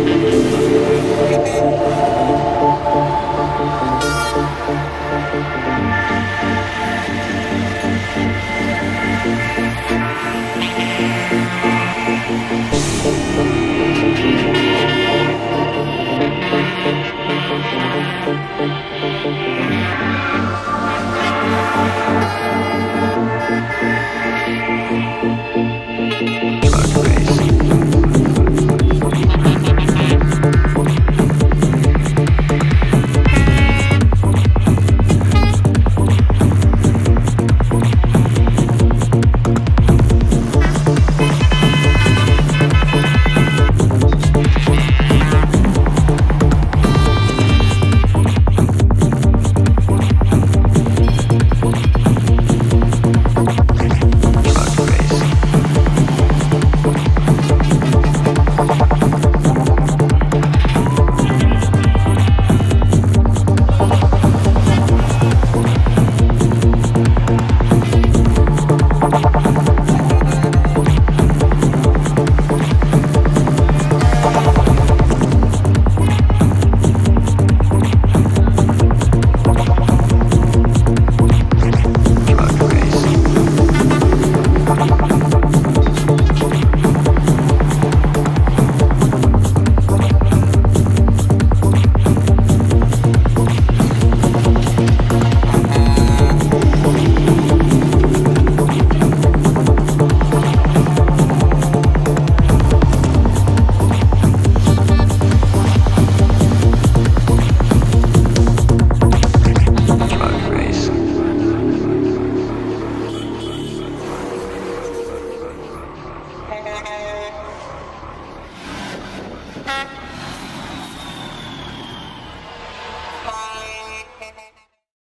Música